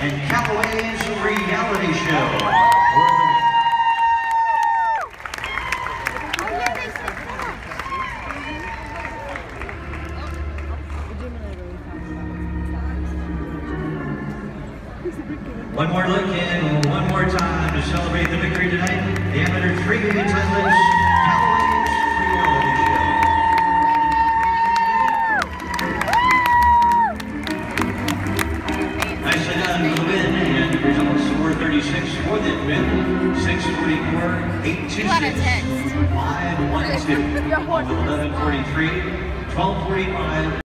and Callaway's reality show. One more look and one more time to celebrate the victory tonight. The amateur three Nicely done for the win, and results 436 for the win, 644, 826, What 512, 1143, 1245.